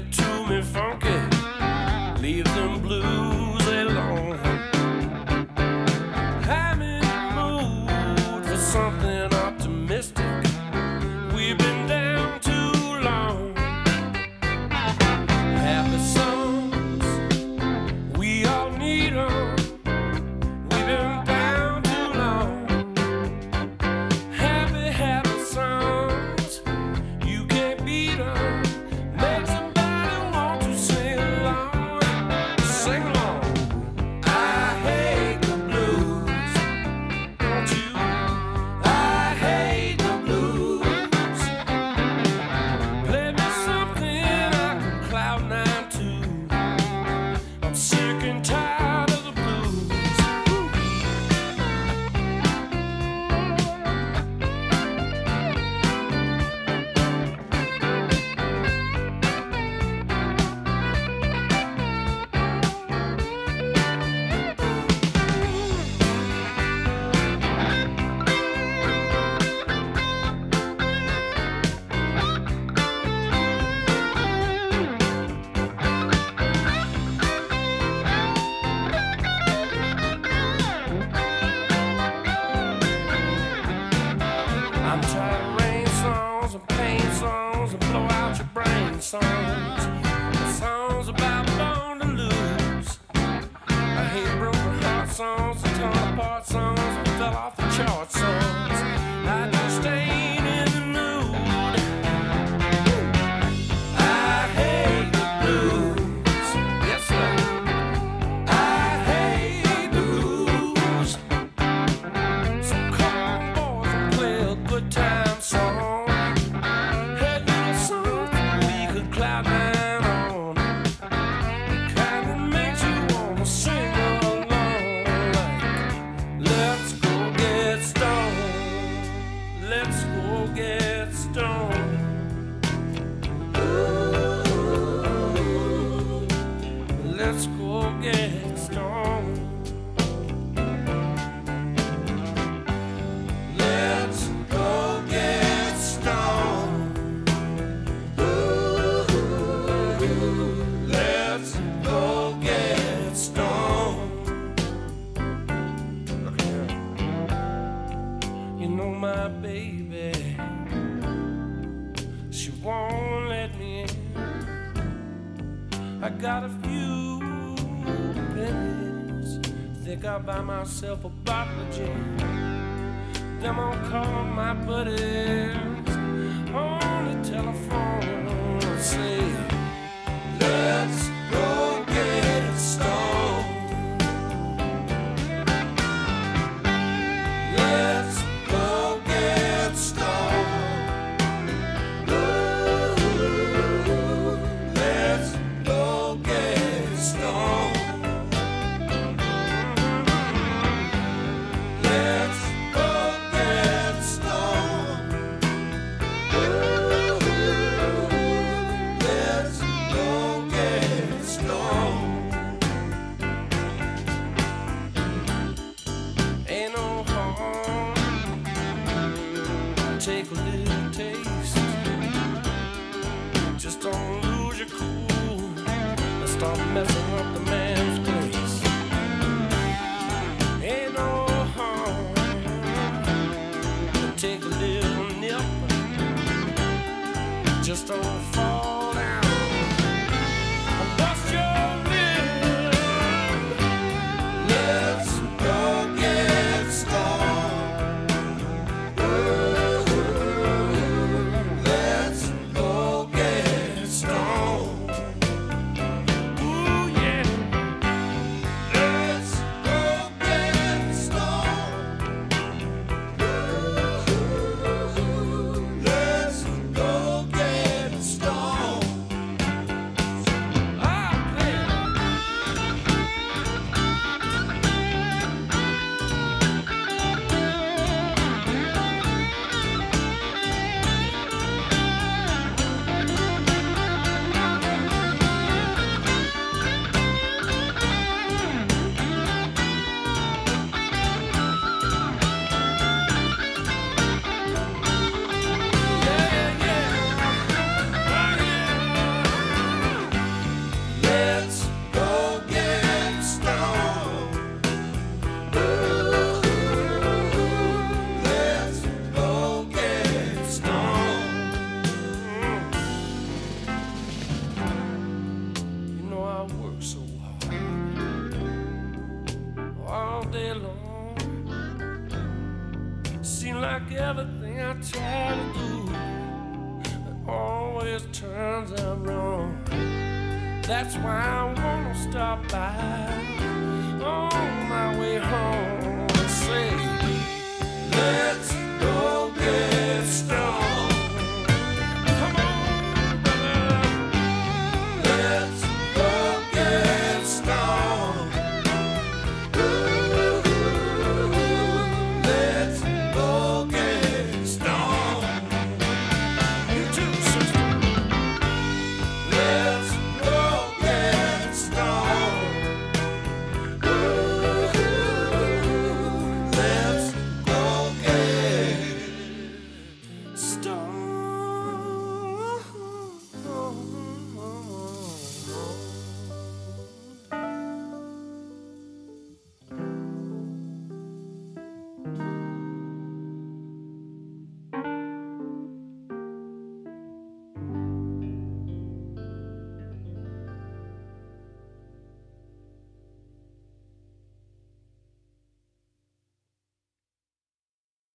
to me from and songs. Songs about born to lose. I hate broken heart songs torn apart songs that fell off the chart songs. I just stay. got a few pennies. Think I'll buy myself a bottle of gin. Then I'll call my buddies on the telephone. pretty cool and stop messing up the man's place. Ain't no harm take a little nip. Just don't fall. day long. Seems like everything I try to do always turns out wrong. That's why I wanna stop by on my way home and say, Let's.